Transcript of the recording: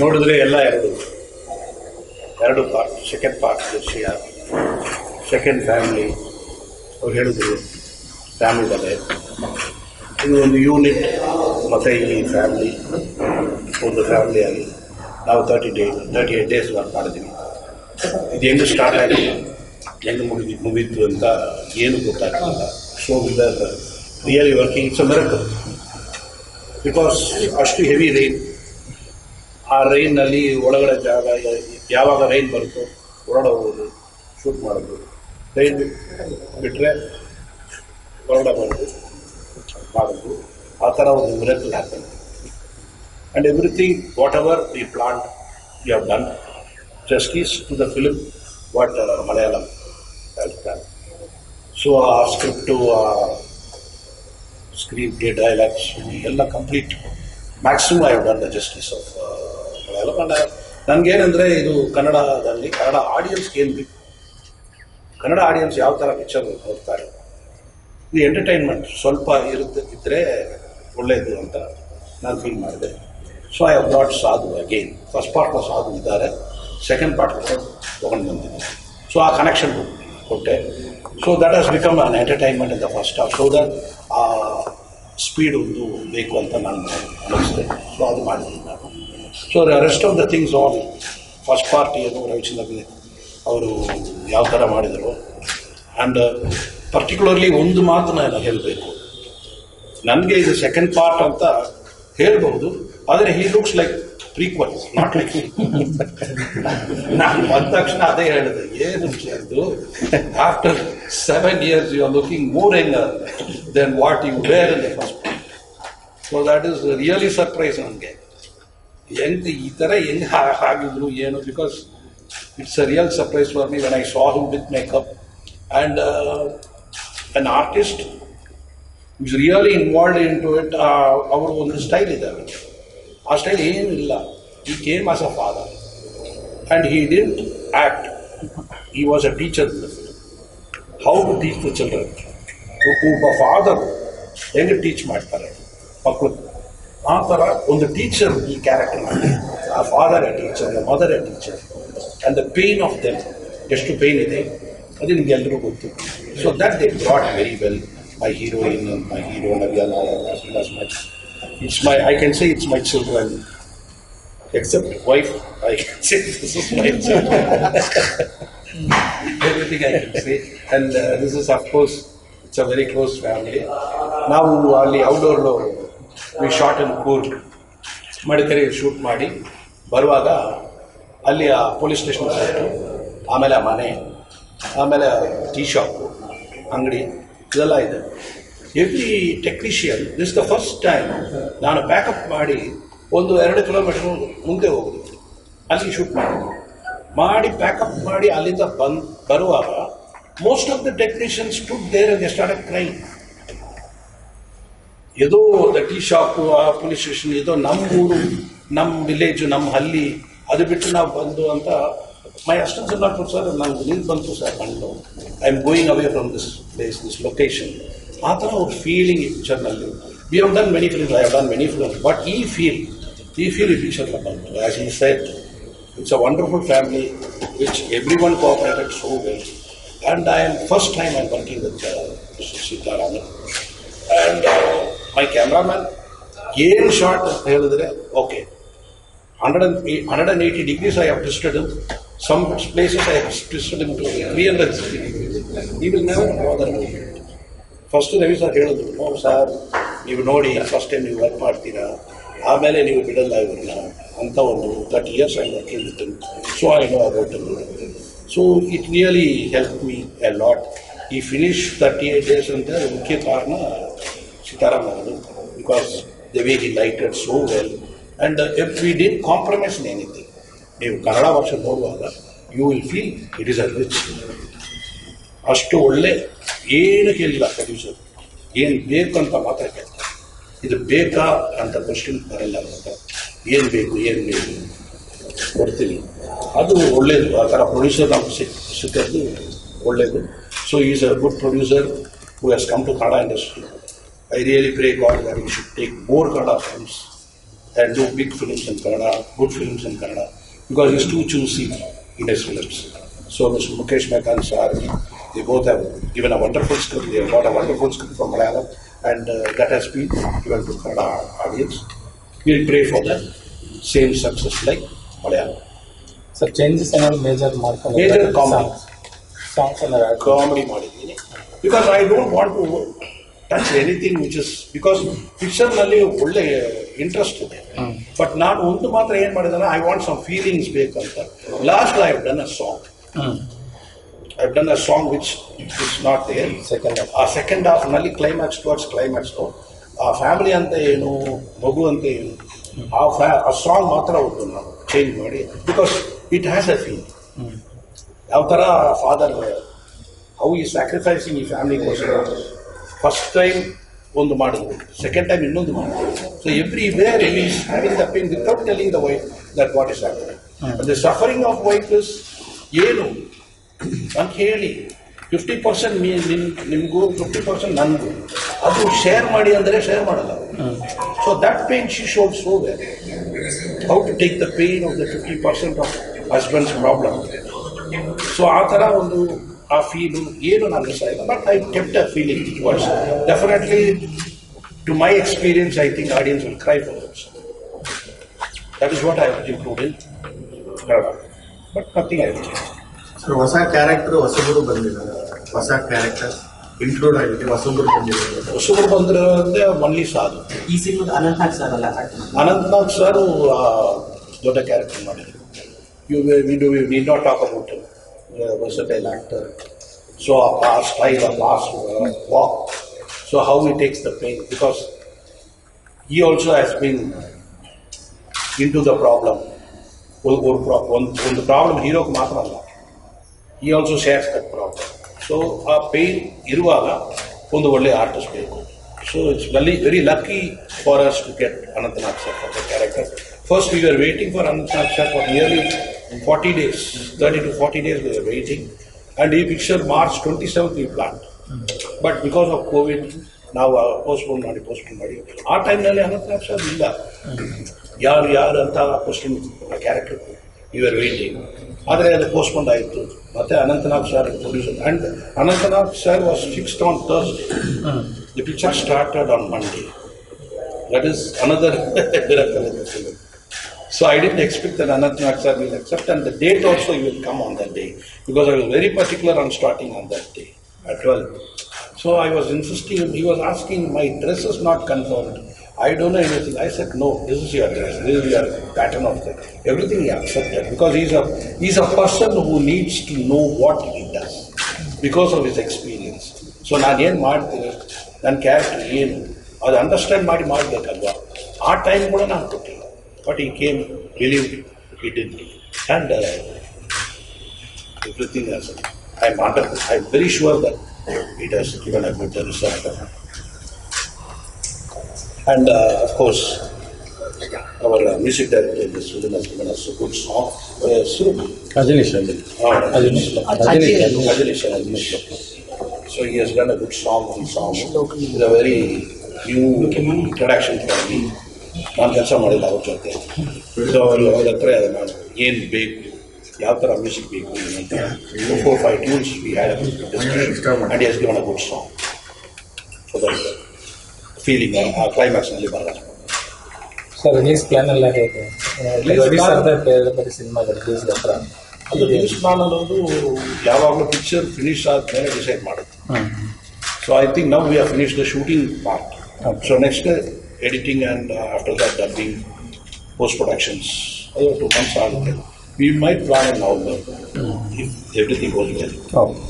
ನೋಡಿದ್ರೆ ಎಲ್ಲ ಎರಡು. ಎರಡು ಪಾರ್ಟ್ ಸೆಕೆಂಡ್ ಪಾರ್ಟ್ ವಿಷಯ ಸೆಕೆಂಡ್ ಫ್ಯಾಮಿಲಿ ಅವ್ರು ಹೇಳಿದ್ರು ಫ್ಯಾಮಿಲಿ ಕತೆ ಇದು ಒಂದು ಯೂನಿಟ್ ಮತ್ತು ಈ ಫ್ಯಾಮಿಲಿ ಒಂದು ಫ್ಯಾಮಿಲಿಯಾಗಿ ನಾವು thirty days thirty eight days work ಮಾಡಿದ್ದೀವಿ. ಇದು ಹೆಂಗೆ ಸ್ಟಾರ್ಟ್ ಆಗಿ ಹೆಂಗೆ ಮುಗಿದು ಮುಗೀತು ಅಂತ ಏನು ಗೊತ್ತಾಗ್ತಿಲ್ಲ. So will really working it's a miracle because ಅಷ್ಟು ಹೆವಿ ರೈನ್ ಆ ರೈನ್ನಲ್ಲಿ ಒಳಗಡೆ ಜಾಗ ಯಾವಾಗ ರೈನ್ ಬರುತ್ತೋ ಹೊರಡಬಹುದು. ಶೂಟ್ ಮಾಡೋದು ರೈನ್ ಬಿಟ್ಟರೆ ಹೊರಡಬಹುದು ಮಾಡೋದು ಆ ಥರ ಒಂದು miracle happen and everything whatever we plant you have done justice to the film what Malayalam so ಆ ಸ್ಕ್ರಿಪ್ಟು ಆ ಸ್ಕ್ರೀನ್ ಪ್ಲೇ ಡೈಲಾಗ್ಸ್ ಎಲ್ಲ complete maximum I have done the justice of Malayalam and ನನಗೇನೆಂದರೆ ಇದು ಕನ್ನಡದಲ್ಲಿ, Kannada audience ಏನು ಬೇಕು? Kannada audience ಯಾವ ಥರ picture ನೋಡ್ತಾರೆ? ಇದು ಎಂಟರ್ಟೈನ್ಮೆಂಟ್ ಸ್ವಲ್ಪ ಇರುತ್ತೆ ಇದ್ದರೆ ಒಳ್ಳೆಯದು ಅಂತ ನಾನು ಫೀಲ್ ಮಾಡಿದೆ. So I have Sadhu again first ಪಾರ್ಟ್ನ Sadhu ಇದ್ದಾರೆ. ಸೆಕೆಂಡ್ ಪಾರ್ಟ್ ತೊಗೊಂಡು ಬಂದಿದ್ದೆ ಸೊ ಆ ಕನೆಕ್ಷನ್ ಕೊಟ್ಟೆ. So that has become an entertainment in the first half so that ಆ ಸ್ಪೀಡ್ ಒಂದು ಬೇಕು ಅಂತ ನಾನು ಅನಿಸಿದೆ ಸೊ ಅದು ಮಾಡಿದ್ದೀನಿ so rest of the things on first party ಅನ್ನೋ ರವಿಚಂದ್ರಗೆ ಅವರು ಯಾವ ಥರ ಮಾಡಿದರು. ಆ್ಯಂಡ್ ಪರ್ಟಿಕ್ಯುಲರ್ಲಿ ಒಂದು ಮಾತನ್ನ ನಾನು ಹೇಳಬೇಕು. ನನಗೆ ಇದು ಸೆಕೆಂಡ್ ಪಾರ್ಟ್ ಅಂತ ಹೇಳ್ಬಹುದು, ಆದರೆ he looks like prequel not like ನಾನು ಬಂದ ತಕ್ಷಣ ಅದೇ ಹೇಳಿದೆ, ಏನು ಇದು? After seven years you are looking more younger than what you were in the first so that is really surprise ನನಗೆ. ಹೆಂಗ್ ಈ ಥರ ಹೆಂಗ್ ಆಗಿದ್ರು ಏನು because it's a real surprise for me when I saw him with makeup and an artist is really involve into it ಅವರು ಒಂದು style ಇದ್ದಾವೆ ಆ ಸ್ಟೈಲ್ ಏನೂ ಇಲ್ಲ. He came as a father and he didn't act he was a teacher how to teach the children ಒಬ್ಬ father ಹೆಂಗೆ teach ಮಾಡ್ತಾರೆ? ಮಕ್ಕಳು ಆ ಥರ ಒಂದು ಟೀಚರ್ ಈ ಕ್ಯಾರೆಕ್ಟರ್ ಮಾಡಿ ಆ father a teacher mother a teacher and the pain of them ಎಷ್ಟು ಪೇನ್ ಇದೆ ಅದು ನಿಮ್ಗೆ ಎಲ್ಲರಿಗೂ ಗೊತ್ತು so that they brought very well my heroine my hero ನವ್ಯಾನ much it's my I can say it's my children except wife I can say this is my everything I can say. And uh, this is, of course, it's a very close family. ನಾವು ಅಲ್ಲಿ outdoor we shot and Coorg Madikeri shoot ಮಾಡಿ. ಬರುವಾಗ ಅಲ್ಲಿ ಆ police station site ಆಮೇಲೆ ಆ ಮನೆ, ಆಮೇಲೆ ಟೀ ಶಾಪು ಅಂಗಡಿ, ಇದೆಲ್ಲ ಇದೆ. Every technician this the first time ನಾನು ಪ್ಯಾಕಪ್ ಮಾಡಿ ಒಂದು ಎರಡು ಕಿಲೋಮೀಟರ್ ಮುಂದೆ ಹೋಗೋದು. ಅಲ್ಲಿ ಶೂಟ್ ಮಾಡಿ ಮಾಡಿ ಪ್ಯಾಕಪ್ ಮಾಡಿ ಅಲ್ಲಿಂದ ಬಂದು, ಬರುವಾಗ most of the technicians to there and start cry ಏದೋ the tea shop ಆ ಪೊಲೀಸ್ ಸ್ಟೇಷನ್ ಏದೋ ನಮ್ಮ ಊರು ನಮ್ಮ ವಿಲೇಜು ನಮ್ಮ ಹಳ್ಳಿ ಅದು ಬಿಟ್ಟು ನಾವು ಬಂದು ಅಂತ ಮೈ ಅಷ್ಟೊಂದು ಸಲ ಸರ್ ನಂಗೆ ನೀರು ಬಂತು ಸರ್ ಕಣ್ಣು I am going away from this place this location ಆ ಥರ ಒಂದು ಫೀಲಿಂಗ್ ಈ ಪಿಕ್ಚರ್ನಲ್ಲಿ we have done many films I have done many films but ಈ ಫೀಲ್ ಈ ಫೀಲ್ ಈ ಪಿಕ್ಚರ್ ಬಂತು. ಆಸ್ ಈ set It's a wonderful family which everyone cooperated so well. And I am first time I'm working with uh, Mr. Sitaraman. And cameraman ಏನು short ಅಂತ ಹೇಳಿದ್ರೆ okay hundred and hundred and eighty degrees I have twisted some places I have twisted into three hundred sixty degrees he will never bother first Ravi sir ಹೇಳಿದ್ರು no sir ನೀವು ನೋಡಿ first time ನೀವು work ಮಾಡ್ತೀರಾ, ಆಮೇಲೆ ನೀವು ಬಿಡಲ್ಲ ಇವ್ರನ್ನ ಅಂತ ಒಂದು thirty years I work with so I know about so it really help me a lot ಈ ಫಿನಿಶ್ ತರ್ಟಿ ಏಟ್ ಡೇಸ್ ಅಂತ ಮುಖ್ಯ ಕಾರಣ Sitaram because because way way lighted lighted so well and if we didn't compromise in anything, ನೀವು ಕನ್ನಡ ಭಾಷೆ ನೋಡುವಾಗ you will feel it is a rich ಅಷ್ಟು ಒಳ್ಳೆ ಏನು ಕೇಳಿಲ್ಲ ಪ್ರೊಡ್ಯೂಸರ್ ಏನು ಬೇಕು ಅಂತ ಮಾತ್ರ ಕೇಳ್ತಾರೆ. ಇದು ಬೇಕಾ ಅಂತ ಕ್ವಶನ್ ಬರಲ್ಲ ಅಂತ. ಏನು ಬೇಕು ಏನು ಬೇಕು? ಕೊಡ್ತೀನಿ. ಅದು ಒಳ್ಳೆಯದು ಆ ಥರ ಪ್ರೊಡ್ಯೂಸರ್ ನಮ್ಗೆ ಸಿಕ್ ಸಿಕ್ಕದ್ದು ಒಳ್ಳೇದು. So is a good producer who has come to Kannada industry I really pray God that we should take more Kannada films and do big films in Kannada, good films in Kannada, because he's too choosy in his films. So Mr. Mukesh Mehta and Sahar, they both have given a wonderful script. They have got a wonderful script from Malayalam, and uh, that has been given to Kannada audience. We'll pray for the same success like Malayalam. So changes in our major mark. Major comedy. Songs, songs and comedy. Because I don't want to. Touch anything which is because ಪಿಕ್ಚರ್ನಲ್ಲಿ ಒಳ್ಳೆ interest ಇದೆ. But ನಾನು ಒಂದು ಮಾತ್ರ ಏನು ಮಾಡಿದಾನೆ I want some feelings ಬೇಕಂತ. Last I have done a song I have done a song which is not there second ಆ second ಹಾಫ್ನಲ್ಲಿ ಕ್ಲೈಮ್ಯಾಕ್ಸ್ ಟುವರ್ಡ್ಸ್ ಕ್ಲೈಮ್ಯಾಕ್ಸ್ ಆ ಫ್ಯಾಮಿಲಿ ಅಂತ ಏನು ಮಗು ಅಂತ ಏನು ಆ ಫ್ಯಾ ಆ ಸಾಂಗ್ ಮಾತ್ರ ಒಂದು ನಾವು ಚೇಂಜ್ ಮಾಡಿ because it has a feel ಯಾವ ಥರ ಫಾದರ್ ಹೌ ಈ ಸ್ಯಾಕ್ರಿಫೈಸಿಂಗ್ ಈ ಫ್ಯಾಮಿಲಿಗೋಸ್ಕರ ಫಸ್ಟ್ ಟೈಮ್ ಒಂದು ಮಾಡಿದ್ರು ಸೆಕೆಂಡ್ ಟೈಮ್ ಇನ್ನೊಂದು ಮಾಡಿದ್ರು so everywhere is having the pain without telling the white that what is ಆಗ್ತದೆ the suffering of wife is ಏನು? ಅಂತ ಹೇಳಿ ಫಿಫ್ಟಿ ಪರ್ಸೆಂಟ್ ಮೀ ನಿಮ್ ನಿಮಗೂ ಫಿಫ್ಟಿ ಪರ್ಸೆಂಟ್ ನನಗೂ. ಅದು ಶೇರ್ ಮಾಡಿ ಅಂದರೆ ಶೇರ್ ಮಾಡಲ್ಲ. So that pain she showed so well how to take the pain of the fifty percent of husbands problem so ಆ ಥರ ಒಂದು ಆ ಫೀಲು ಏನು ನಾನು ಮಿಸ್ ಆಗಿಲ್ಲ but I kept a feeling what's definitely to my experience I think audience will cry for that's that is what I improve in Kannada but nothing I change sir ಹೊಸ character ಹೊಸಬರು ಬಂದಿದ್ದಾರೆ ಹೊಸ character include ಆಗಿದೆ ಹೊಸಬರು ಬಂದಿದ್ದಾರೆ ಹೊಸಬರು ಬಂದಿರೋದೇ only ಸಾಧು ಈ ಸಿನಿಮಾದ ಅನಂತನಾಗ್ ಸರ್ ಅಲ್ಲ ಆಕ್ಟ್ ಮಾಡಿದ್ರು. ಅನಂತನಾಗ್ ಸರ್ ದೊಡ್ಡ ಕ್ಯಾರೆಕ್ಟರ್ ಮಾಡಿದ್ರು you we do we need not talk about versatile actor so ಆ ಸ್ಟೈಲ್ ಆ last walk so how he takes the pain because he also has been into the problem ಒಂದು ಒಂದು problem ಹೀರೋಗೆ ಮಾತ್ರ ಅಲ್ಲ he also shares that problem so ಆ pain ಇರುವಾಗ ಒಂದು ಒಳ್ಳೆ ಆರ್ಟಿಸ್ಟ್ ಬೇಕು so it's very very lucky for us to get Anantnag sir for the character first we are waiting for Anantnag sir for nearly forty days thirty to forty days we are waiting. And ಈ pictured March twenty we planned. But because of Covid ನಾವು postpone ಮಾಡಿ postpone ಮಾಡಿ ಆ ಟೈಮ್ನಲ್ಲಿ Anantnag sir ಇಲ್ಲ. ಯಾರು ಯಾರು ಅಂತ question character you are waiting ಆದರೆ ಅದು ಪೋಸ್ಟ್ಪೋನ್ ಆಯಿತು. ಮತ್ತೆ Anantnag sir producer and Anantnag sir was fixed on Thursday the picture started on Monday that is another So I didn't expect that Anantnag sir will accept, and the date also he will come on that day because I was very particular on starting on that day at 12. So I was insisting, he was asking, my dress is not confirmed. I don't know anything. I said, no, this is your dress, this is your pattern of thing. Everything he accepted because he's a, he's a person who needs to know what he does because of his experience. So ನಾನು ಏನು ಮಾಡ್ತೀನಿ ನನ್ನ character ಏನು ಅದು understand ಮಾಡಿ ಮಾಡಬೇಕಲ್ವಾ ಆ time ಕೂಡ ನಾನು ಕೊಟ್ಟಿಲ್ಲ but he came believed, he did. And uh, everything has, I'm, under, I'm very sure that it has given a good result. And uh, of course, our uh, music director has given us a good song. Uh, Kajalish. Kajalish. So he has done a good song on song. It's a very new introduction for me. ನಾನು ಕೆಲಸ ಮಾಡಿಲ್ಲ ಅವ್ರ ಜೊತೆ so ಅವ್ರ ಹತ್ರ ನಾನು ಏನು ಬೇಕು ಯಾವ ಥರ ಮ್ಯೂಸಿಕ್ ಬೇಕು ಅಂತ four five tunes we had discussion and is given a good song so that feeling ಆ ಕ್ಲೈಮ್ಯಾಕ್ಸ್ನಲ್ಲಿ ಬರಲ್ಲ ಸರ್ ರಿಲೀಸ್ ಪ್ಲಾನ್ ಎಲ್ಲ ಹೇಗೆ ಬೇರೆ ರಿಲೀಸ್ ಹತ್ರ ಅದು ರಿಲೀಸ್ ಪ್ಲಾನ್ ಅನ್ನೋದು ಯಾವಾಗಲೂ ಪಿಕ್ಚರ್ ಫಿನಿಶ್ ಆದಮೇಲೆ ಡಿಸೈಡ್ ಮಾಡುತ್ತೆ so I think now we are finish the shooting part so uh, editing and uh, after that dubbing, post productions. Other two months are We might plan in November if everything goes well. Okay